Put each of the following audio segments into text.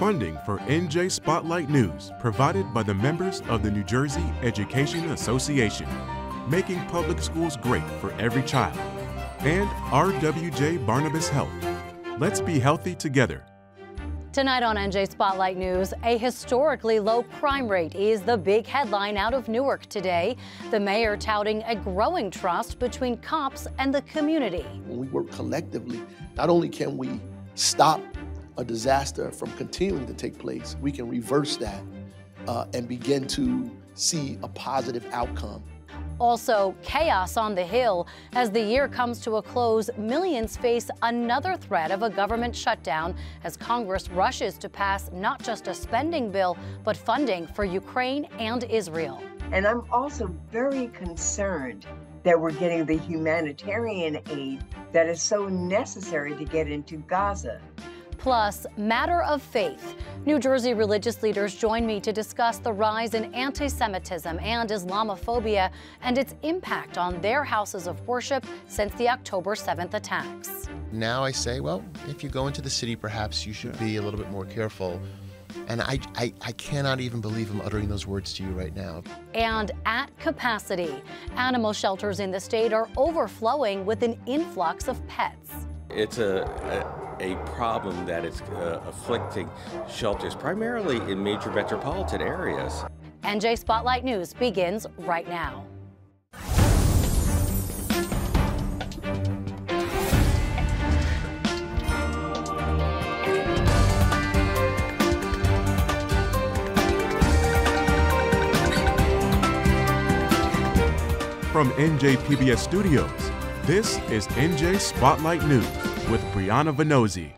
Funding for NJ Spotlight News provided by the members of the New Jersey Education Association, making public schools great for every child, and RWJ Barnabas Health. Let's be healthy together. Tonight on NJ Spotlight News, a historically low crime rate is the big headline out of Newark today. The mayor touting a growing trust between cops and the community. When we work collectively, not only can we stop a disaster from continuing to take place, we can reverse that uh, and begin to see a positive outcome. Also, chaos on the Hill. As the year comes to a close, millions face another threat of a government shutdown as Congress rushes to pass not just a spending bill, but funding for Ukraine and Israel. And I'm also very concerned that we're getting the humanitarian aid that is so necessary to get into Gaza. Plus, matter of faith. New Jersey religious leaders join me to discuss the rise in anti Semitism and Islamophobia and its impact on their houses of worship since the October 7th attacks. Now I say, well, if you go into the city, perhaps you should be a little bit more careful. And I, I, I, cannot even believe I'm uttering those words to you right now. And at capacity, animal shelters in the state are overflowing with an influx of pets. It's a, a, a problem that is uh, afflicting shelters primarily in major metropolitan areas. NJ Spotlight News begins right now. From NJPBS Studios, this is NJ Spotlight News with Briana Vannozzi.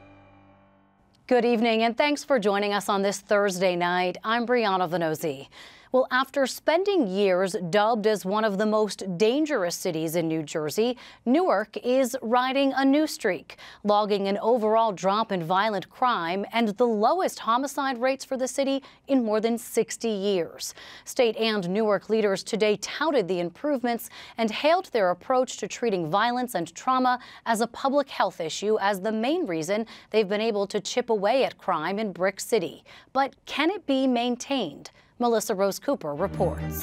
Good evening and thanks for joining us on this Thursday night. I'm Briana Vannozzi. Well, after spending years dubbed as one of the most dangerous cities in New Jersey, Newark is riding a new streak, logging an overall drop in violent crime and the lowest homicide rates for the city in more than 60 years. State and Newark leaders today touted the improvements and hailed their approach to treating violence and trauma as a public health issue as the main reason they've been able to chip away at crime in Brick City. But can it be maintained? Melissa Rose Cooper reports.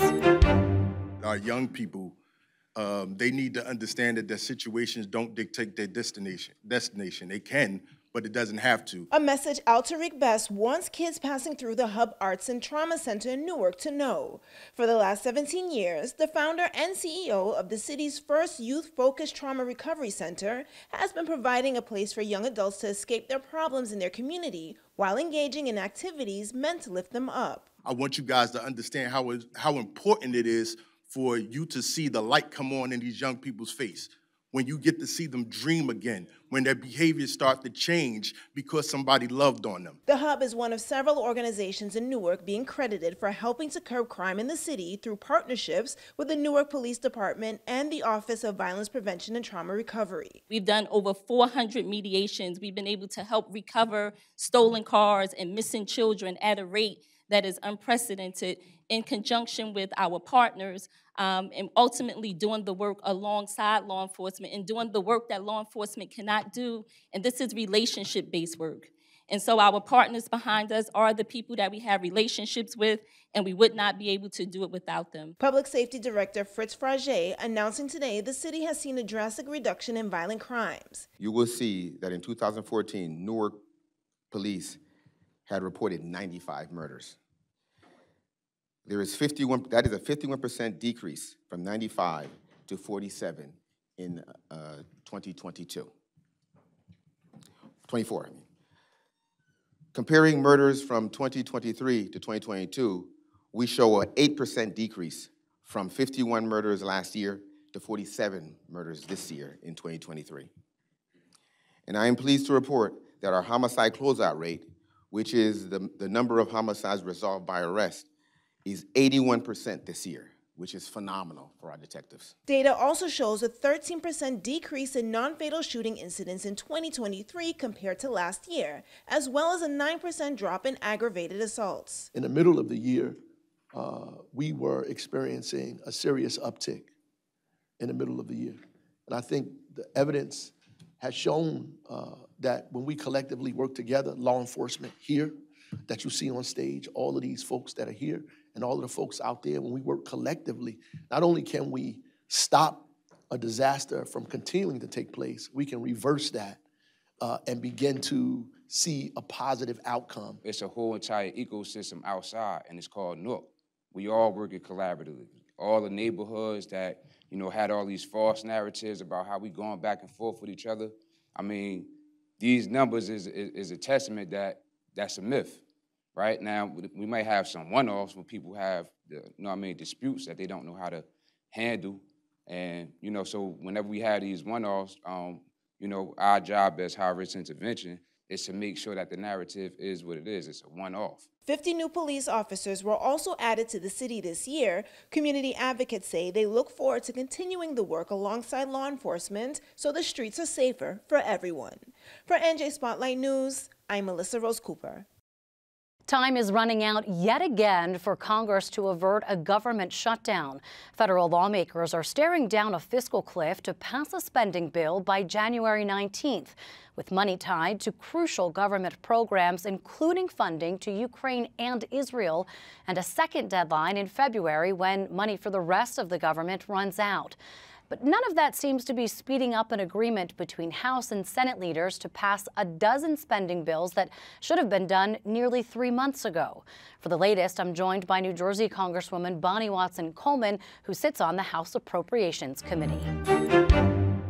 Our young people, um, they need to understand that their situations don't dictate their destination. Destination, they can, but it doesn't have to. A message Al-Tariq Best wants kids passing through the Hub Arts and Trauma Center in Newark to know. For the last 17 years, the founder and CEO of the city's first youth-focused trauma recovery center has been providing a place for young adults to escape their problems in their community while engaging in activities meant to lift them up. I want you guys to understand how, how important it is for you to see the light come on in these young people's face. When you get to see them dream again, when their behaviors start to change because somebody loved on them. The Hub is one of several organizations in Newark being credited for helping to curb crime in the city through partnerships with the Newark Police Department and the Office of Violence Prevention and Trauma Recovery. We've done over 400 mediations. We've been able to help recover stolen cars and missing children at a rate that is unprecedented in conjunction with our partners um, and ultimately doing the work alongside law enforcement and doing the work that law enforcement cannot do. And this is relationship based work. And so our partners behind us are the people that we have relationships with, and we would not be able to do it without them. Public Safety Director Fritz Frage announcing today the city has seen a drastic reduction in violent crimes. You will see that in 2014, Newark police had reported 95 murders. There is 51, that is a 51% decrease from 95 to 47 in uh, 2022. 24, I mean. Comparing murders from 2023 to 2022, we show an 8% decrease from 51 murders last year to 47 murders this year in 2023. And I am pleased to report that our homicide closeout rate which is the, the number of homicides resolved by arrest, is 81% this year, which is phenomenal for our detectives. Data also shows a 13% decrease in non fatal shooting incidents in 2023 compared to last year, as well as a 9% drop in aggravated assaults. In the middle of the year, uh, we were experiencing a serious uptick in the middle of the year. And I think the evidence has shown uh, that when we collectively work together, law enforcement here that you see on stage, all of these folks that are here, and all of the folks out there, when we work collectively, not only can we stop a disaster from continuing to take place, we can reverse that uh, and begin to see a positive outcome. It's a whole entire ecosystem outside, and it's called Nook. We all work it collaboratively. All the neighborhoods that you know had all these false narratives about how we going back and forth with each other. I mean, these numbers is, is, is a testament that that's a myth. Right now, we might have some one-offs when people have, the, you know, I mean, disputes that they don't know how to handle, and you know, so whenever we have these one-offs, um, you know, our job as high risk intervention is to make sure that the narrative is what it is. It's a one-off. 50 new police officers were also added to the city this year. Community advocates say they look forward to continuing the work alongside law enforcement so the streets are safer for everyone. For NJ Spotlight News, I'm Melissa Rose Cooper. Time is running out yet again for Congress to avert a government shutdown. Federal lawmakers are staring down a fiscal cliff to pass a spending bill by January 19th, with money tied to crucial government programs, including funding to Ukraine and Israel, and a second deadline in February when money for the rest of the government runs out. But none of that seems to be speeding up an agreement between House and Senate leaders to pass a dozen spending bills that should have been done nearly three months ago. For the latest, I'm joined by New Jersey Congresswoman Bonnie Watson Coleman, who sits on the House Appropriations Committee.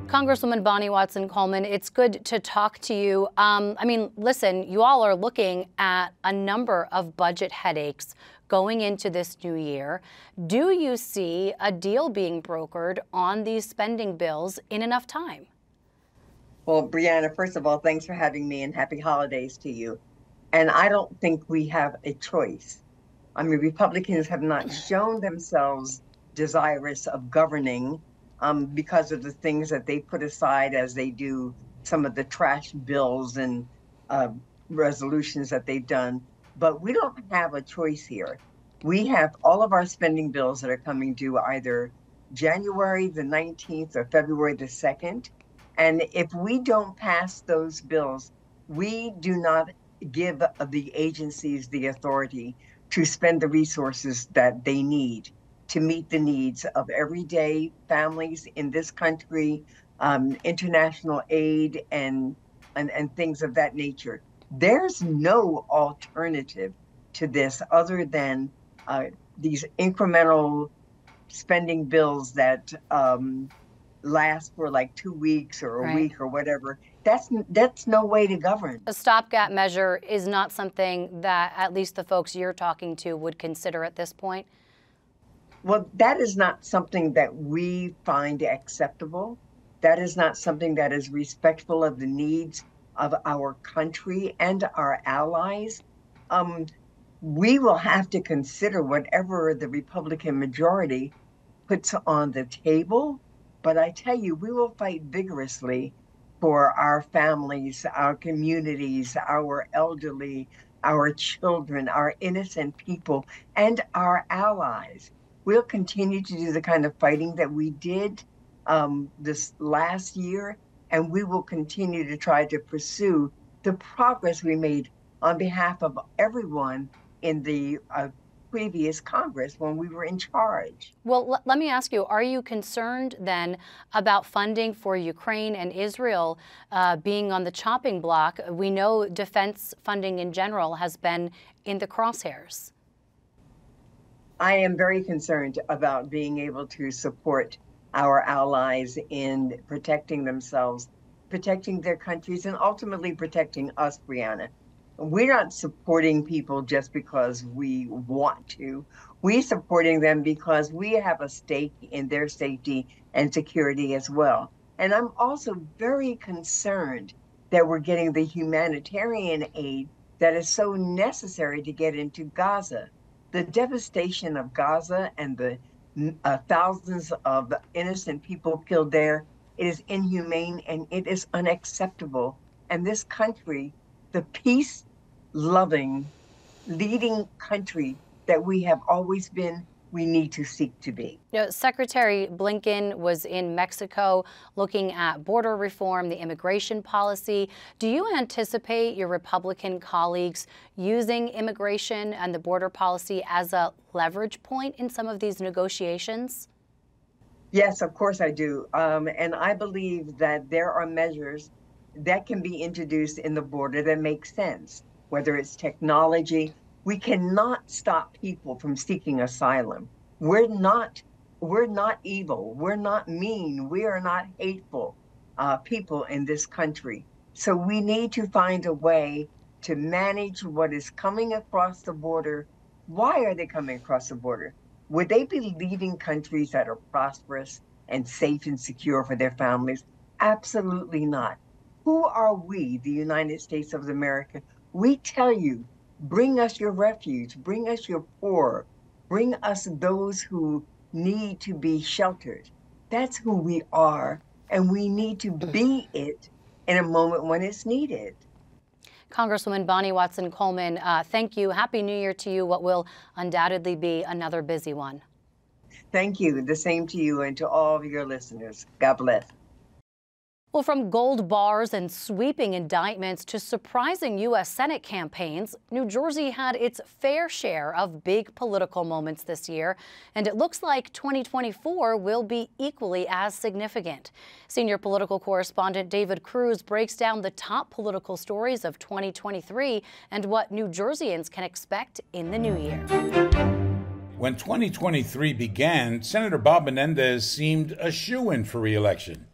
Congresswoman Bonnie Watson Coleman, it's good to talk to you. Um, I mean, listen, you all are looking at a number of budget headaches going into this new year. Do you see a deal being brokered on these spending bills in enough time? Well, Briana, first of all, thanks for having me and happy holidays to you. And I don't think we have a choice. I mean, Republicans have not shown themselves desirous of governing um, because of the things that they put aside as they do some of the trash bills and uh, resolutions that they've done. But we don't have a choice here. We have all of our spending bills that are coming due either January the 19th or February the 2nd. And if we don't pass those bills, we do not give the agencies the authority to spend the resources that they need to meet the needs of everyday families in this country, um, international aid, and, and, and things of that nature. There's no alternative to this other than uh, these incremental spending bills that um, last for like two weeks or a right. week or whatever. That's that's no way to govern. A stopgap measure is not something that at least the folks you're talking to would consider at this point. Well, that is not something that we find acceptable. That is not something that is respectful of the needs of our country and our allies, um, we will have to consider whatever the Republican majority puts on the table. But I tell you, we will fight vigorously for our families, our communities, our elderly, our children, our innocent people, and our allies. We'll continue to do the kind of fighting that we did um, this last year and we will continue to try to pursue the progress we made on behalf of everyone in the uh, previous Congress when we were in charge. Well, let me ask you, are you concerned then about funding for Ukraine and Israel uh, being on the chopping block? We know defense funding in general has been in the crosshairs. I am very concerned about being able to support our allies in protecting themselves, protecting their countries, and ultimately protecting us, Briana. We're not supporting people just because we want to. We're supporting them because we have a stake in their safety and security as well. And I'm also very concerned that we're getting the humanitarian aid that is so necessary to get into Gaza. The devastation of Gaza and the uh, thousands of innocent people killed there. It is inhumane and it is unacceptable. And this country, the peace loving, leading country that we have always been, we need to seek to be. You know, Secretary Blinken was in Mexico looking at border reform, the immigration policy. Do you anticipate your Republican colleagues using immigration and the border policy as a leverage point in some of these negotiations? Yes, of course I do. Um, and I believe that there are measures that can be introduced in the border that make sense, whether it's technology, we cannot stop people from seeking asylum. We're not we're not evil. We're not mean. We are not hateful uh, people in this country. So we need to find a way to manage what is coming across the border. Why are they coming across the border? Would they be leaving countries that are prosperous and safe and secure for their families? Absolutely not. Who are we, the United States of America? We tell you Bring us your refuge, bring us your poor, bring us those who need to be sheltered. That's who we are, and we need to be it in a moment when it's needed. Congresswoman Bonnie Watson Coleman, uh, thank you. Happy New Year to you, what will undoubtedly be another busy one. Thank you. The same to you and to all of your listeners. God bless. Well, from gold bars and sweeping indictments to surprising U.S. Senate campaigns, New Jersey had its fair share of big political moments this year, and it looks like 2024 will be equally as significant. Senior political correspondent David Cruz breaks down the top political stories of 2023 and what New Jerseyans can expect in the new year. When 2023 began, Senator Bob Menendez seemed a shoe in for reelection.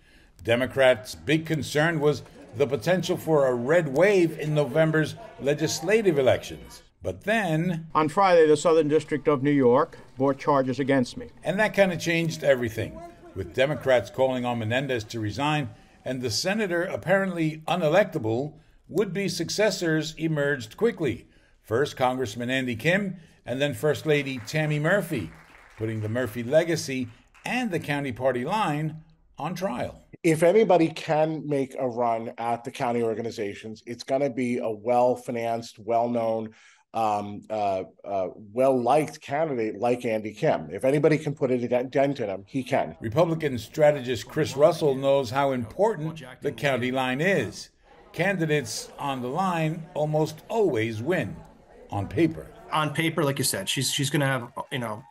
Democrats' big concern was the potential for a red wave in November's legislative elections. But then. On Friday, the Southern District of New York brought charges against me. And that kind of changed everything, with Democrats calling on Menendez to resign and the senator apparently unelectable would be successors emerged quickly. First, Congressman Andy Kim, and then First Lady Tammy Murphy, putting the Murphy legacy and the county party line on trial if anybody can make a run at the county organizations, it's going to be a well financed, well known, um, uh, uh, well liked candidate like Andy Kim. If anybody can put a dent in him, he can. Republican strategist Chris Russell knows how important the county line is. Candidates on the line almost always win on paper. On paper, like you said, she's she's going to have you know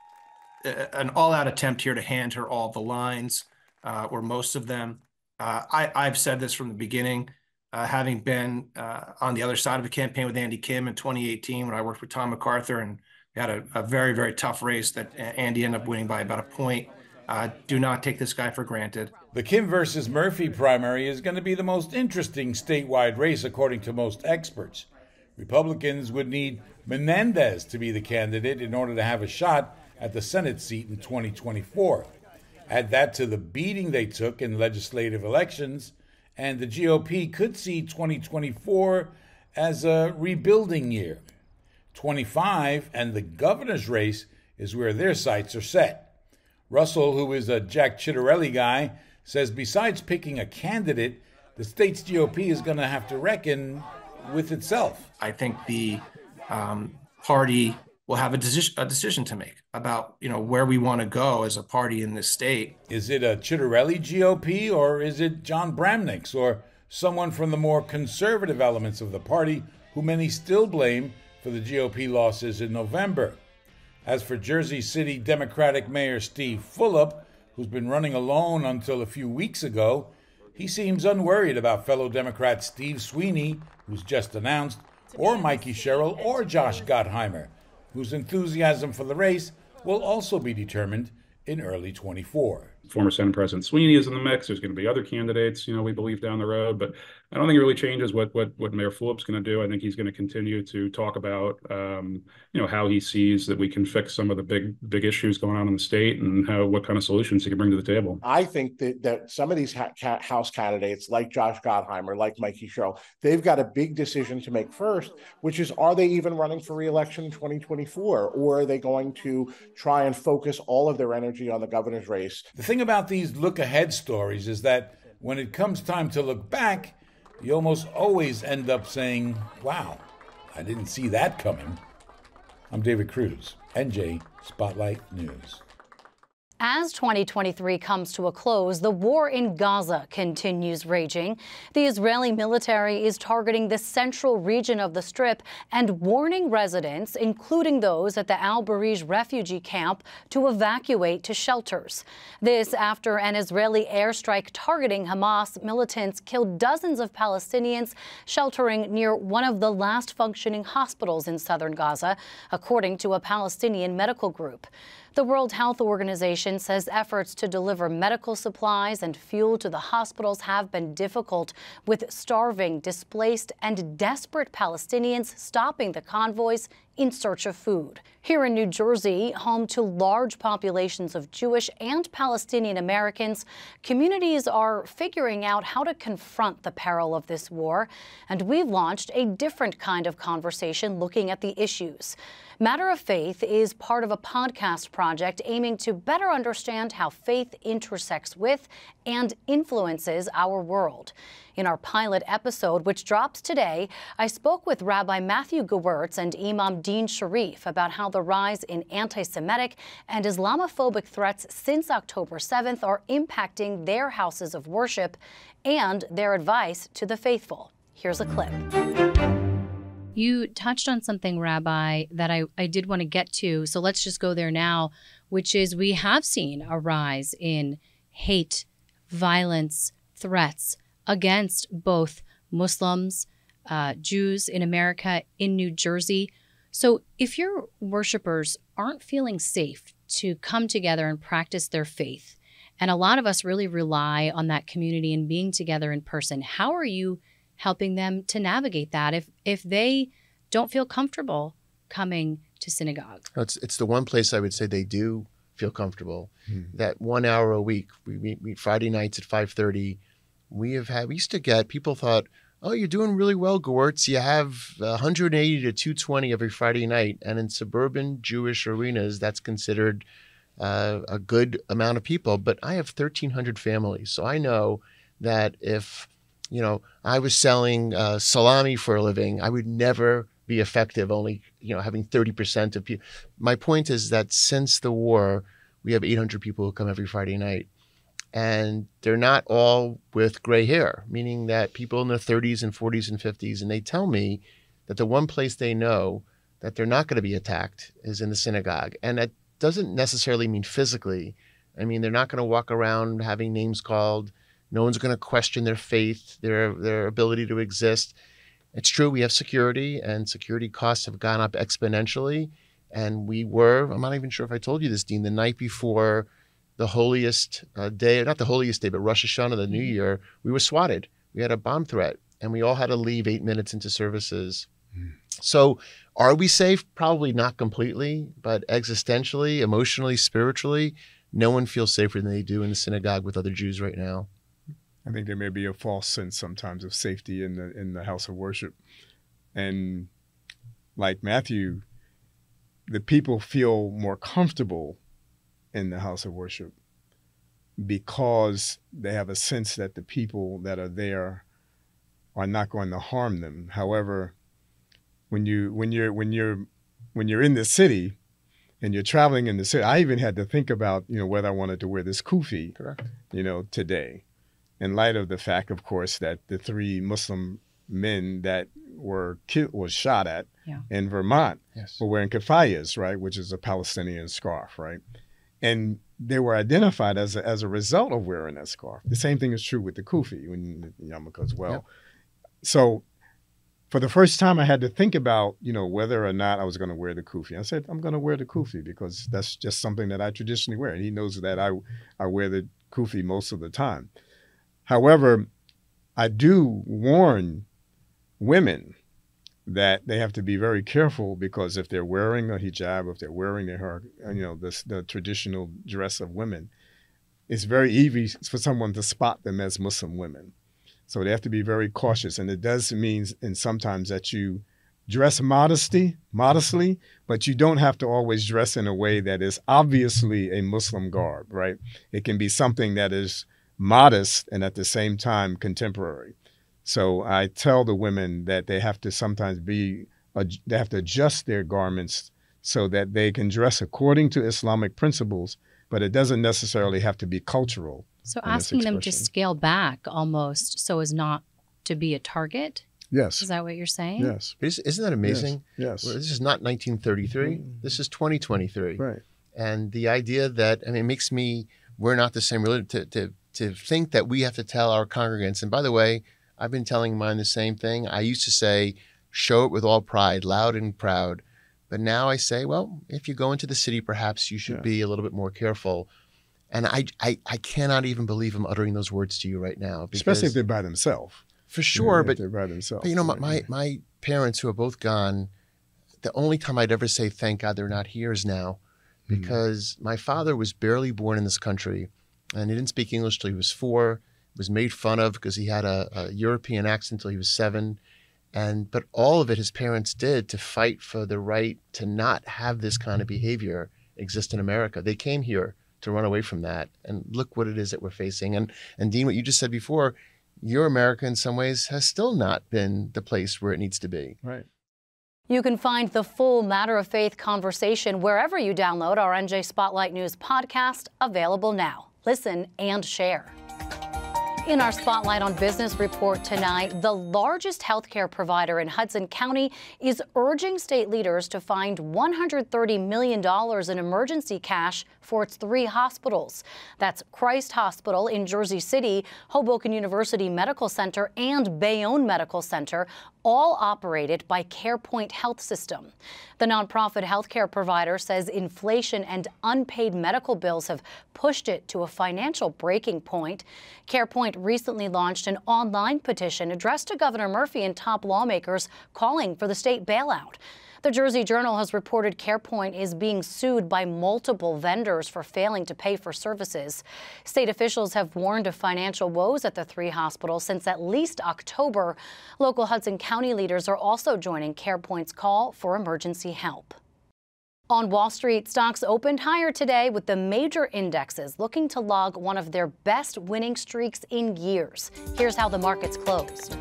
an all out attempt here to hand her all the lines uh, or most of them. Uh, I, I've said this from the beginning, uh, having been uh, on the other side of a campaign with Andy Kim in 2018 when I worked with Tom MacArthur and we had a, a very, very tough race that Andy ended up winning by about a point. Uh, do not take this guy for granted. The Kim versus Murphy primary is going to be the most interesting statewide race, according to most experts. Republicans would need Menendez to be the candidate in order to have a shot at the Senate seat in 2024. Add that to the beating they took in legislative elections, and the GOP could see 2024 as a rebuilding year. 25 and the governor's race is where their sights are set. Russell, who is a Jack Ciattarelli guy, says besides picking a candidate, the state's GOP is going to have to reckon with itself. I think the um, party will have a decision, a decision to make about you know where we want to go as a party in this state. Is it a Ciattarelli GOP or is it Jon Bramnick's or someone from the more conservative elements of the party who many still blame for the GOP losses in November? As for Jersey City Democratic Mayor Steve Fulop, who's been running alone until a few weeks ago, he seems unworried about fellow Democrat Steve Sweeney, who's just announced, or Mikey Sherrill or Josh Gottheimer whose enthusiasm for the race will also be determined in early 24 former Senate President Sweeney is in the mix. There's going to be other candidates, you know, we believe down the road, but I don't think it really changes what what what Mayor Fulop's going to do. I think he's going to continue to talk about, um, you know, how he sees that we can fix some of the big big issues going on in the state and how what kind of solutions he can bring to the table. I think that that some of these ha- House candidates, like Josh Gottheimer, like Mikey Sherrill, they've got a big decision to make first, which is are they even running for reelection in 2024, or are they going to try and focus all of their energy on the governor's race? The thing about these look ahead stories is that when it comes time to look back, you almost always end up saying, wow, I didn't see that coming. I'm David Cruz. NJ Spotlight News. As 2023 comes to a close, the war in Gaza continues raging. The Israeli military is targeting the central region of the Strip and warning residents, including those at the Al Bureij refugee camp, to evacuate to shelters. This after an Israeli airstrike targeting Hamas militants killed dozens of Palestinians sheltering near one of the last functioning hospitals in southern Gaza, according to a Palestinian medical group. The World Health Organization says efforts to deliver medical supplies and fuel to the hospitals have been difficult, with starving, displaced, and desperate Palestinians stopping the convoys in search of food. Here in New Jersey, home to large populations of Jewish and Palestinian Americans, communities are figuring out how to confront the peril of this war, and we've launched a different kind of conversation looking at the issues. Matter of Faith is part of a podcast project aiming to better understand how faith intersects with and influences our world. In our pilot episode, which drops today, I spoke with Rabbi Matthew Gewirtz and Imam Deen Shareef about how the rise in anti Semitic and Islamophobic threats since October 7th are impacting their houses of worship and their advice to the faithful. Here's a clip. You touched on something, Rabbi, that I, I did want to get to. So let's just go there now, which is we have seen a rise in hate, violence, threats against both Muslims, uh, Jews in America, in New Jersey. So if your worshipers aren't feeling safe to come together and practice their faith, and a lot of us really rely on that community and being together in person, how are you? helping them to navigate that if if they don't feel comfortable coming to synagogue. It's it's the one place I would say they do feel comfortable. Mm-hmm. That one hour a week, we meet, meet Friday nights at five thirty. We have had we used to get people thought, oh, you're doing really well, Gewirtz. You have 180 to 220 every Friday night, and in suburban Jewish arenas, that's considered uh, a good amount of people. But I have 1,300 families, so I know that if you know, I was selling uh, salami for a living, I would never be effective only, you know, having 30% of people. My point is that since the war, we have 800 people who come every Friday night. And they're not all with gray hair, meaning that people in their 30s and 40s and 50s, and they tell me that the one place they know that they're not going to be attacked is in the synagogue. And that doesn't necessarily mean physically. I mean, they're not going to walk around having names called no one's going to question their faith, their their ability to exist. It's true we have security, and security costs have gone up exponentially. And we were, I'm not even sure if I told you this, Deen, the night before the holiest uh, day, not the holiest day, but Rosh Hashanah, the New mm-hmm. Year, we were swatted. We had a bomb threat, and we all had to leave eight minutes into services. Mm. So, are we safe? Probably not completely, but existentially, emotionally, spiritually, no one feels safer than they do in the synagogue with other Jews right now. I think there may be a false sense sometimes of safety in the in the house of worship, and like Matthew, the people feel more comfortable in the house of worship because they have a sense that the people that are there are not going to harm them. However, when you when you're when you're when you're in the city and you're traveling in the city, I even had to think about you know whether I wanted to wear this kufi, Correct. you know, today in light of the fact, of course, that the three Muslim men that were killed was shot at yeah. in Vermont yes. were wearing keffiyehs, right, which is a Palestinian scarf, right, and they were identified as a, as a result of wearing that scarf. The same thing is true with the kufi, when yarmulke as well. Yep. So, for the first time, I had to think about, you know, whether or not I was going to wear the kufi. I said, I'm going to wear the kufi because that's just something that I traditionally wear, and he knows that I I wear the kufi most of the time. However, I do warn women that they have to be very careful because if they're wearing a hijab, if they're wearing their, you know, the, the traditional dress of women, it's very easy for someone to spot them as Muslim women. So they have to be very cautious. And it does mean, and sometimes that you dress modesty, modestly, but you don't have to always dress in a way that is obviously a Muslim garb, right? It can be something that is modest and at the same time contemporary. So I tell the women that they have to sometimes be, they have to adjust their garments so that they can dress according to Islamic principles, but it doesn't necessarily have to be cultural. So asking them to scale back almost so as not to be a target. Yes. Is that what you're saying? Yes. Isn't that amazing? Yes. Well, this is not 1933. Mm. This is 2023. Right. And the idea that I mean, it makes me we're not the same religion to, to to think that we have to tell our congregants. And by the way, I've been telling mine the same thing. I used to say, show it with all pride, loud and proud. But now I say, well, if you go into the city, perhaps you should Yeah. be a little bit more careful. And I, I, I cannot even believe I'm uttering those words to you right now. Especially if they're by themselves. for sure, if but, they're by themselves. but you know, my, my, my parents who are both gone, the only time I'd ever say thank God they're not here is now, Mm-hmm. because my father was barely born in this country, and he didn't speak English till he was four. Was made fun of because he had a, a European accent until he was seven, and but all of it his parents did to fight for the right to not have this kind of behavior exist in America. They came here to run away from that, and look what it is that we're facing. And and Deen, what you just said before, your America in some ways has still not been the place where it needs to be. Right. You can find the full Matter of Faith conversation wherever you download our NJ Spotlight News podcast, available now. Listen and share. In our Spotlight on Business report tonight, the largest healthcare provider in Hudson County is urging state leaders to find $130 million in emergency cash for its three hospitals. That's Christ Hospital in Jersey City, Hoboken University Medical Center, and Bayonne Medical Center, all operated by CarePoint Health System. The nonprofit healthcare provider says inflation and unpaid medical bills have pushed it to a financial breaking point. CarePoint recently launched an online petition addressed to Governor Murphy and top lawmakers calling for the state bailout. The Jersey Journal has reported CarePoint is being sued by multiple vendors for failing to pay for services. State officials have warned of financial woes at the three hospitals since at least October. Local Hudson County leaders are also joining CarePoint's call for emergency help. On Wall Street, stocks opened higher today with the major indexes looking to log one of their best winning streaks in years. Here's how the markets closed.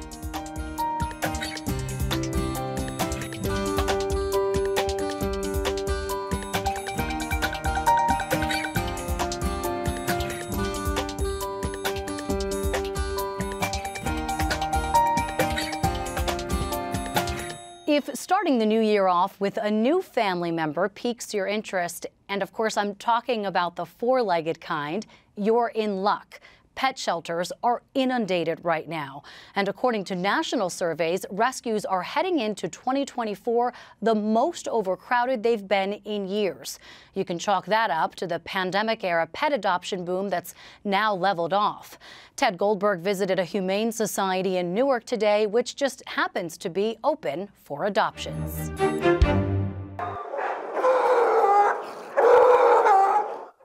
If starting the new year off with a new family member piques your interest, and of course I'm talking about the four-legged kind, you're in luck. Pet shelters are inundated right now. And according to national surveys, rescues are heading into 2024 the most overcrowded they've been in years. You can chalk that up to the pandemic era pet adoption boom that's now leveled off. Ted Goldberg visited a humane society in Newark today, which just happens to be open for adoptions.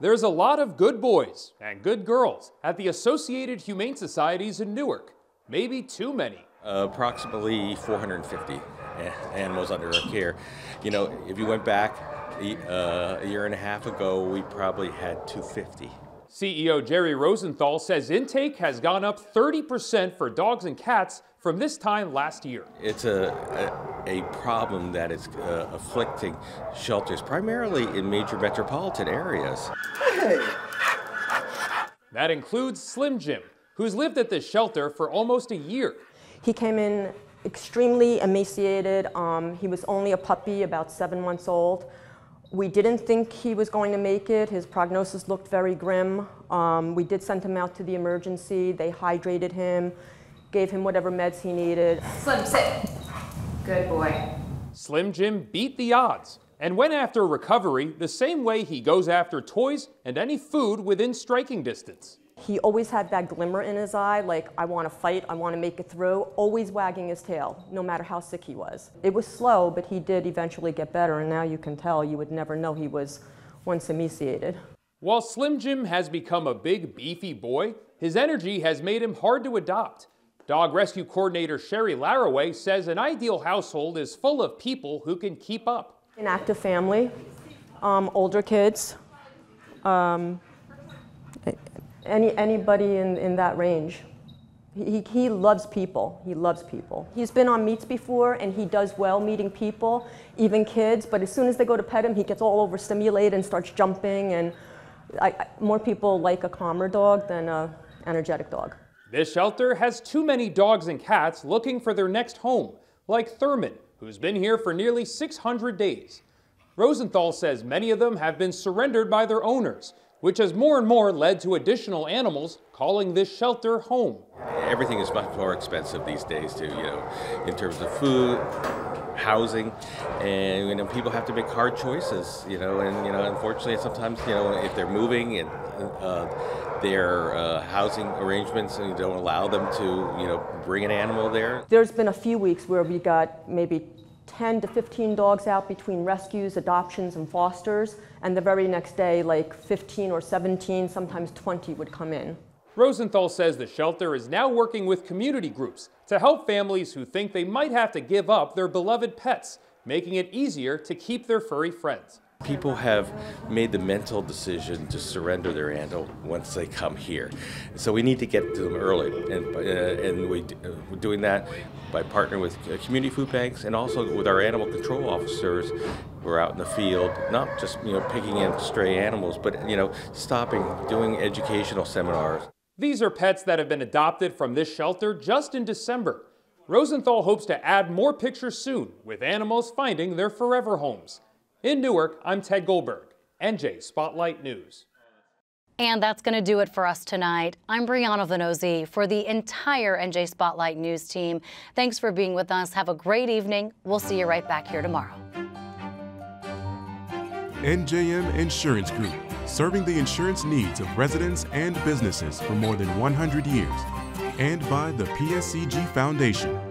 There's a lot of good boys and good girls at the Associated Humane Societies in Newark. Maybe too many. approximately 450 animals under our care. You know, if you went back uh, a year and a half ago, we probably had 250. CEO Jerry Rosenthal says intake has gone up 30% for dogs and cats from this time last year. It's a, a, a problem that is uh, afflicting shelters, primarily in major metropolitan areas. That includes Slim Jim, who's lived at this shelter for almost a year. He came in extremely emaciated. Um, he was only a puppy, about seven months old. We didn't think he was going to make it. His prognosis looked very grim. Um, we did send him out to the emergency. They hydrated him, gave him whatever meds he needed. Slim, sit. Good boy. Slim Jim beat the odds and went after recovery the same way he goes after toys and any food within striking distance. He always had that glimmer in his eye, like, I want to fight, I want to make it through, always wagging his tail, no matter how sick he was. It was slow, but he did eventually get better, and now you can tell you would never know he was once emaciated. While Slim Jim has become a big, beefy boy, his energy has made him hard to adopt. Dog rescue coordinator Sherry Laraway says an ideal household is full of people who can keep up. An active family, um, older kids, um, any, anybody in, in that range. He, he loves people. He loves people. He's been on meets before and he does well meeting people, even kids, but as soon as they go to pet him, he gets all overstimulated and starts jumping. And I, I, more people like a calmer dog than an energetic dog. This shelter has too many dogs and cats looking for their next home, like Thurman, who's been here for nearly 600 days. Rosenthal says many of them have been surrendered by their owners, which has more and more led to additional animals calling this shelter home. Everything is much more expensive these days, too, you know, in terms of food, housing, and you know people have to make hard choices, you know, and you know unfortunately sometimes you know if they're moving and uh, their uh, housing arrangements and don't allow them to you know bring an animal there. There's been a few weeks where we got maybe 10 to 15 dogs out between rescues, adoptions, and fosters, and the very next day, like 15 or 17, sometimes 20 would come in. Rosenthal says the shelter is now working with community groups to help families who think they might have to give up their beloved pets, making it easier to keep their furry friends. People have made the mental decision to surrender their animal once they come here. So we need to get to them early, and, uh, and we, uh, we're doing that by partnering with uh, community food banks and also with our animal control officers who are out in the field, not just you know picking in stray animals, but you know stopping, doing educational seminars. These are pets that have been adopted from this shelter just in December. Rosenthal hopes to add more pictures soon, with animals finding their forever homes. In Newark, I'm Ted Goldberg, NJ Spotlight News. And that's going to do it for us tonight. I'm Briana Vannozzi for the entire NJ Spotlight News team. Thanks for being with us. Have a great evening. We'll see you right back here tomorrow. NJM Insurance Group, serving the insurance needs of residents and businesses for more than 100 years. And by the PSEG Foundation,